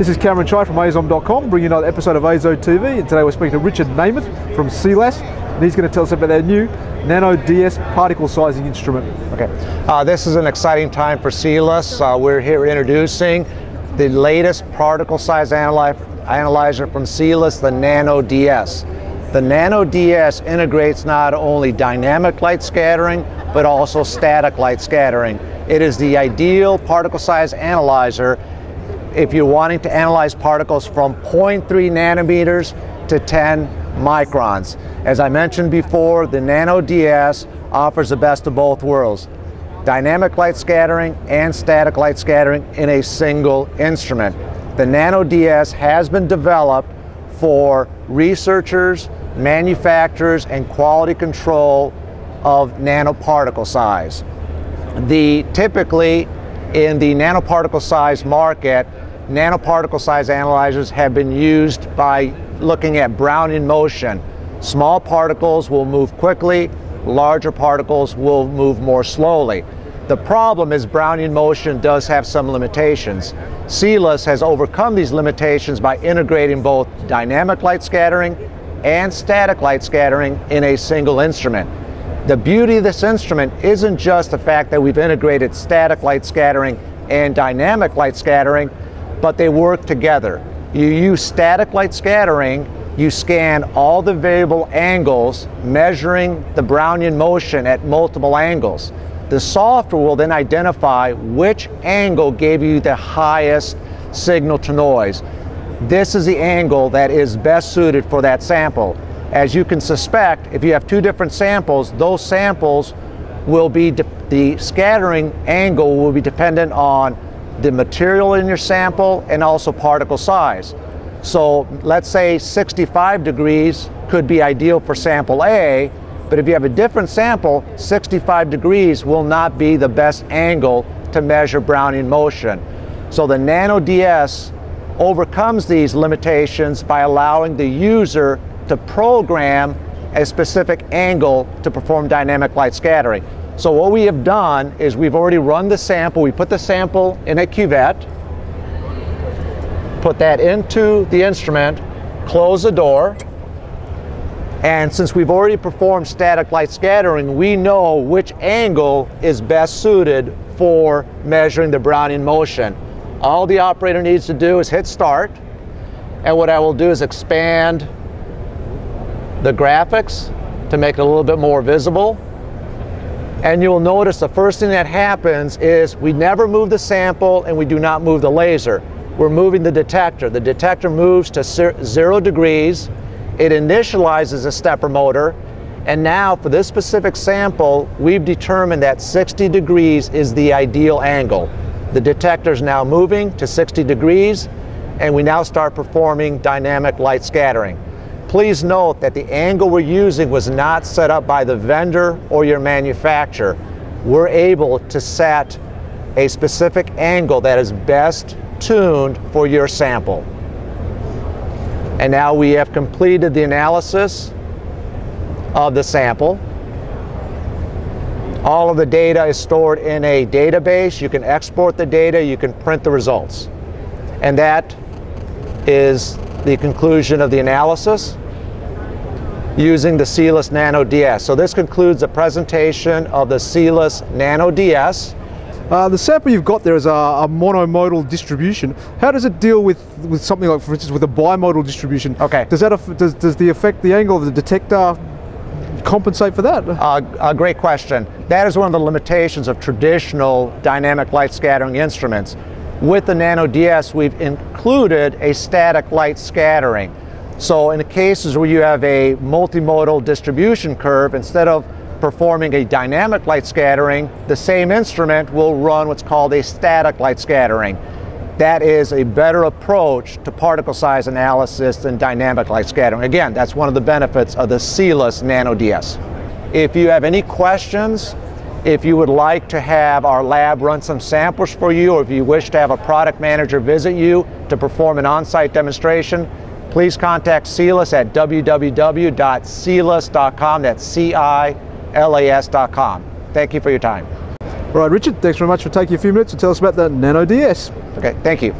This is Cameron Chai from AZOM.com, bringing you another episode of AZO TV. And today we're speaking to Richard Nameth from Cilas, and he's going to tell us about their new Nano DS particle sizing instrument. Okay, uh, this is an exciting time for Cilas. Uh, we're here introducing the latest particle size analyzer from Cilas, the Nano DS. The Nano DS integrates not only dynamic light scattering, but also static light scattering. It is the ideal particle size analyzer if you're wanting to analyze particles from 0.3 nanometers to 10 microns. As I mentioned before, the Nano DS offers the best of both worlds. Dynamic light scattering and static light scattering in a single instrument. The Nano DS has been developed for researchers, manufacturers, and quality control of nanoparticle size. The typically in the nanoparticle size market, nanoparticle size analyzers have been used by looking at Brownian motion. Small particles will move quickly, larger particles will move more slowly. The problem is Brownian motion does have some limitations. Cilas has overcome these limitations by integrating both dynamic light scattering and static light scattering in a single instrument. The beauty of this instrument isn't just the fact that we've integrated static light scattering and dynamic light scattering, but they work together. You use static light scattering, you scan all the variable angles, measuring the Brownian motion at multiple angles. The software will then identify which angle gave you the highest signal to noise. This is the angle that is best suited for that sample. As you can suspect, if you have two different samples, those samples will be, the scattering angle will be dependent on the material in your sample and also particle size. So let's say 65 degrees could be ideal for sample A, but if you have a different sample, 65 degrees will not be the best angle to measure Brownian motion. So the Nano DS overcomes these limitations by allowing the user to program a specific angle to perform dynamic light scattering. So what we have done is we've already run the sample. We put the sample in a cuvette, put that into the instrument, close the door, and since we've already performed static light scattering, we know which angle is best suited for measuring the Brownian motion. All the operator needs to do is hit start, and what I will do is expand the graphics to make it a little bit more visible. And you'll notice the first thing that happens is we never move the sample and we do not move the laser. We're moving the detector. The detector moves to zero degrees. It initializes a stepper motor. And now for this specific sample, we've determined that 60 degrees is the ideal angle. The detector is now moving to 60 degrees and we now start performing dynamic light scattering. Please note that the angle we're using was not set up by the vendor or your manufacturer. We're able to set a specific angle that is best tuned for your sample. And now we have completed the analysis of the sample. All of the data is stored in a database. You can export the data, you can print the results. And that is the conclusion of the analysis using the Cilas Nano DS. So this concludes the presentation of the Cilas Nano DS. Uh, the sample you've got there is a, a, monomodal distribution. How does it deal with, with something like, for instance, with a bimodal distribution? Okay. Does that does, does the affect the angle of the detector compensate for that? Uh, a great question. That is one of the limitations of traditional dynamic light scattering instruments. With the Nano DS, we've included a static light scattering. So in the cases where you have a multimodal distribution curve, instead of performing a dynamic light scattering, the same instrument will run what's called a static light scattering. That is a better approach to particle size analysis than dynamic light scattering. Again, that's one of the benefits of the Cilas Nano DS. If you have any questions, if you would like to have our lab run some samples for you, or if you wish to have a product manager visit you to perform an on-site demonstration, please contact Cilas at www.cilas.com. That's C-I-L-A-S.com. Thank you for your time. All right, Richard, thanks very much for taking a few minutes to tell us about the Nano DS. Okay, thank you.